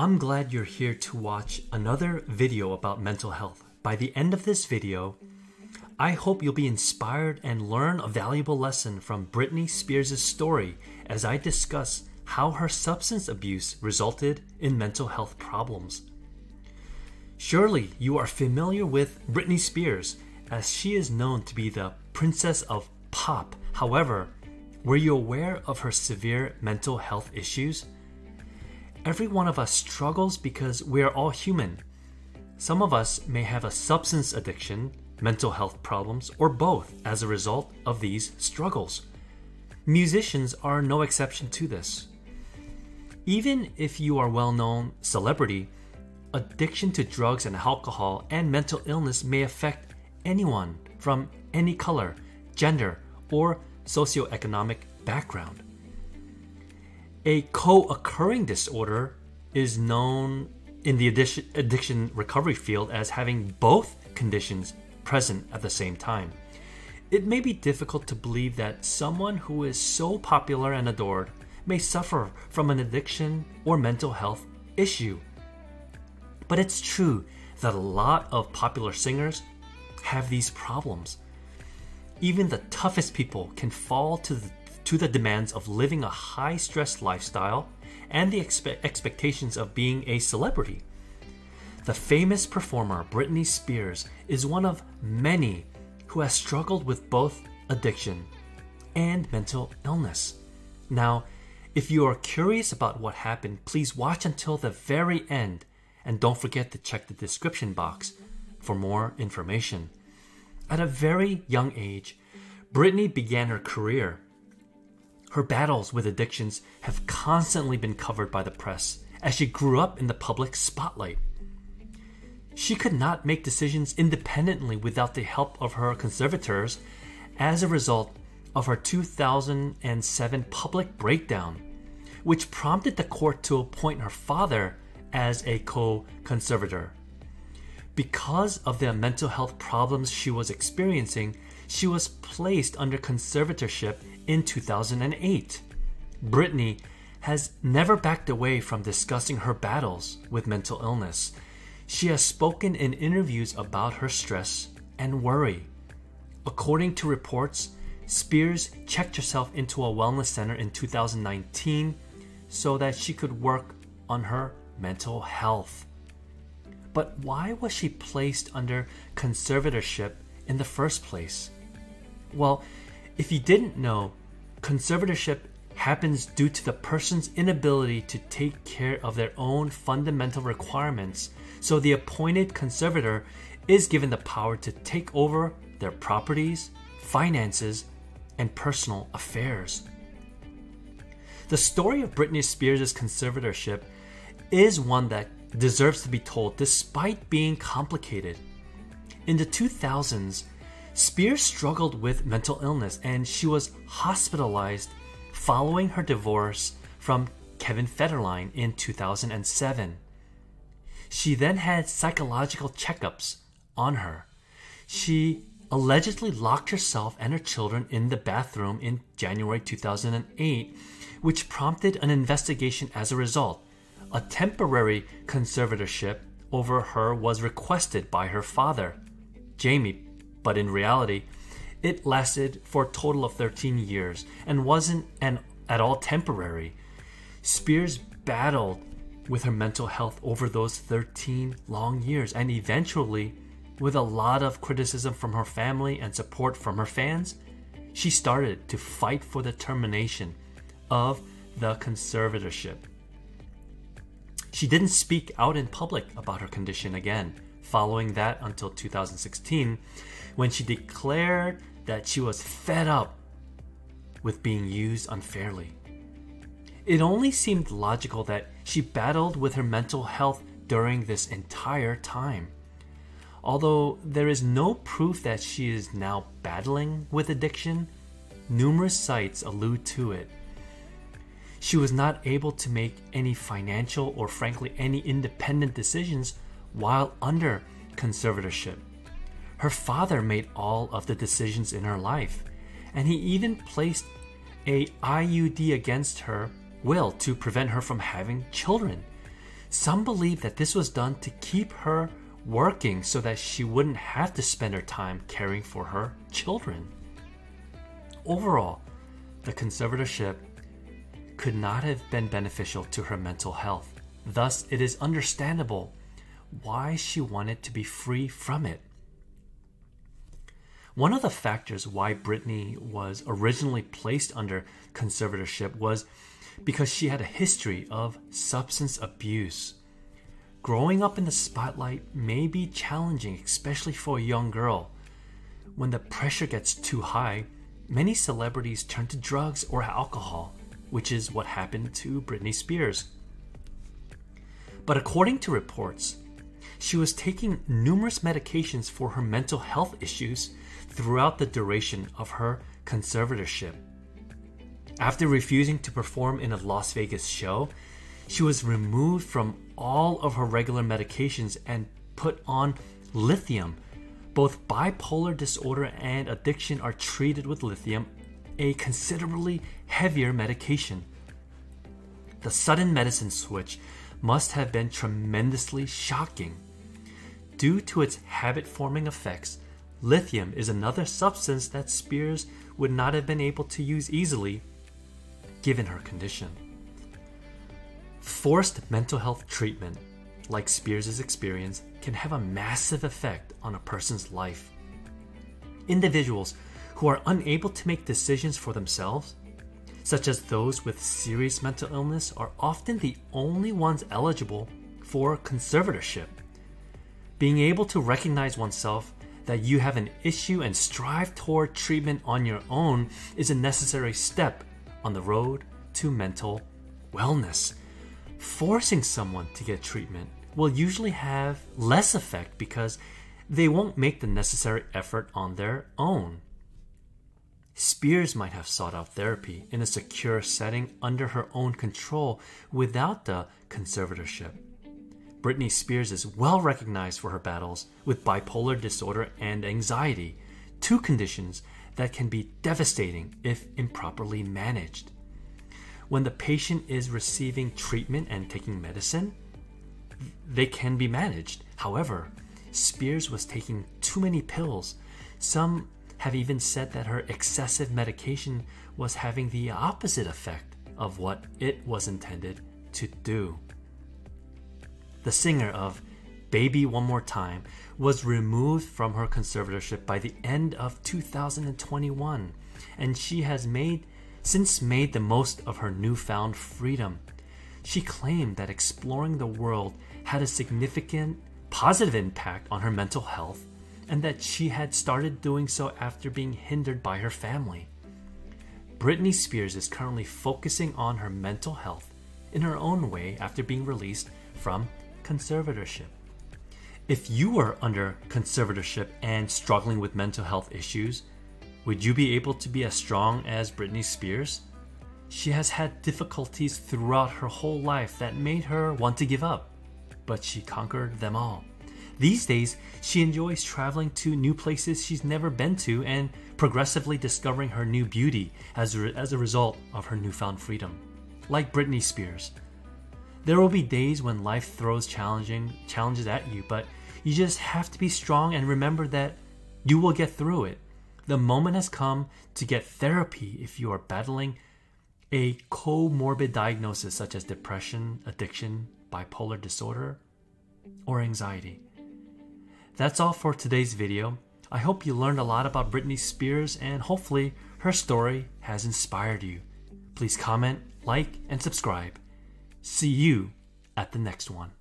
I'm glad you're here to watch another video about mental health. By the end of this video, I hope you'll be inspired and learn a valuable lesson from Britney Spears' story as I discuss how her substance abuse resulted in mental health problems. Surely you are familiar with Britney Spears, as she is known to be the princess of pop. However, were you aware of her severe mental health issues? Every one of us struggles because we are all human. Some of us may have a substance addiction, mental health problems, or both as a result of these struggles. Musicians are no exception to this. Even if you are well known celebrity, addiction to drugs and alcohol and mental illness may affect anyone from any color, gender, or socioeconomic background. A co occurring disorder is known in the addiction recovery field as having both conditions present at the same time. It may be difficult to believe that someone who is so popular and adored may suffer from an addiction or mental health issue. But it's true that a lot of popular singers have these problems. Even the toughest people can fall to the, to the demands of living a high stress lifestyle and the expe- expectations of being a celebrity. The famous performer Britney Spears is one of many who has struggled with both addiction and mental illness. Now, if you are curious about what happened, please watch until the very end and don't forget to check the description box for more information. At a very young age, Britney began her career. Her battles with addictions have constantly been covered by the press as she grew up in the public spotlight. She could not make decisions independently without the help of her conservators as a result of her 2007 public breakdown, which prompted the court to appoint her father as a co conservator. Because of the mental health problems she was experiencing, she was placed under conservatorship in 2008. Britney has never backed away from discussing her battles with mental illness. She has spoken in interviews about her stress and worry. According to reports, Spears checked herself into a wellness center in 2019 so that she could work on her mental health. But why was she placed under conservatorship in the first place? Well, if you didn't know, conservatorship happens due to the person's inability to take care of their own fundamental requirements, so the appointed conservator is given the power to take over their properties, finances, and personal affairs. The story of Britney Spears' conservatorship is one that deserves to be told despite being complicated. In the 2000s, Spears struggled with mental illness and she was hospitalized following her divorce from Kevin Federline in 2007. She then had psychological checkups on her. She allegedly locked herself and her children in the bathroom in January 2008, which prompted an investigation as a result. A temporary conservatorship over her was requested by her father, Jamie, but in reality, it lasted for a total of 13 years and wasn't an, at all temporary. Spears battled with her mental health over those 13 long years and eventually, with a lot of criticism from her family and support from her fans, she started to fight for the termination of the conservatorship. She didn't speak out in public about her condition again, following that until 2016, when she declared that she was fed up with being used unfairly. It only seemed logical that she battled with her mental health during this entire time. Although there is no proof that she is now battling with addiction, numerous sites allude to it. She was not able to make any financial or, frankly, any independent decisions while under conservatorship. Her father made all of the decisions in her life, and he even placed a IUD against her will to prevent her from having children. Some believe that this was done to keep her working so that she wouldn't have to spend her time caring for her children. Overall, the conservatorship could not have been beneficial to her mental health. Thus, it is understandable why she wanted to be free from it. One of the factors why Britney was originally placed under conservatorship was because she had a history of substance abuse. Growing up in the spotlight may be challenging, especially for a young girl. When the pressure gets too high, many celebrities turn to drugs or alcohol, which is what happened to Britney Spears. But according to reports, she was taking numerous medications for her mental health issues throughout the duration of her conservatorship. After refusing to perform in a Las Vegas show, she was removed from all of her regular medications and put on lithium. Both bipolar disorder and addiction are treated with lithium, a considerably heavier medication. The sudden medicine switch must have been tremendously shocking. Due to its habit forming effects, lithium is another substance that Spears would not have been able to use easily given her condition. Forced mental health treatment, like Spears' experience, can have a massive effect on a person's life. Individuals who are unable to make decisions for themselves, such as those with serious mental illness, are often the only ones eligible for conservatorship. Being able to recognize oneself that you have an issue and strive toward treatment on your own is a necessary step on the road to mental wellness forcing someone to get treatment will usually have less effect because they won't make the necessary effort on their own. Spears might have sought out therapy in a secure setting under her own control without the conservatorship. Britney Spears is well recognized for her battles with bipolar disorder and anxiety, two conditions that can be devastating if improperly managed when the patient is receiving treatment and taking medicine, they can be managed. However, Spears was taking too many pills. Some have even said that her excessive medication was having the opposite effect of what it was intended to do. The singer of Baby One More Time was removed from her conservatorship by the end of 2021, and she has made since made the most of her newfound freedom. She claimed that exploring the world had a significant positive impact on her mental health and that she had started doing so after being hindered by her family. Britney Spears is currently focusing on her mental health in her own way after being released from conservatorship. If you were under conservatorship and struggling with mental health issues, would you be able to be as strong as Britney Spears? She has had difficulties throughout her whole life that made her want to give up, but she conquered them all. These days, she enjoys traveling to new places she's never been to and progressively discovering her new beauty as a, as a result of her newfound freedom. Like Britney Spears. There will be days when life throws challenging challenges at you, but you just have to be strong and remember that you will get through it. The moment has come to get therapy if you are battling a comorbid diagnosis such as depression, addiction, bipolar disorder, or anxiety. That's all for today's video. I hope you learned a lot about Britney Spears and hopefully her story has inspired you. Please comment, like, and subscribe. See you at the next one.